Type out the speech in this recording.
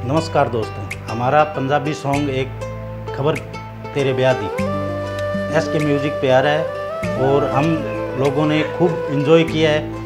नमस्कार दोस्तों, हमारा पंजाबी सॉन्ग एक खबर तेरे ब्याह दी। एस के म्यूज़िक पे आ रहा है और हम लोगों ने खूब इन्जॉय किया है।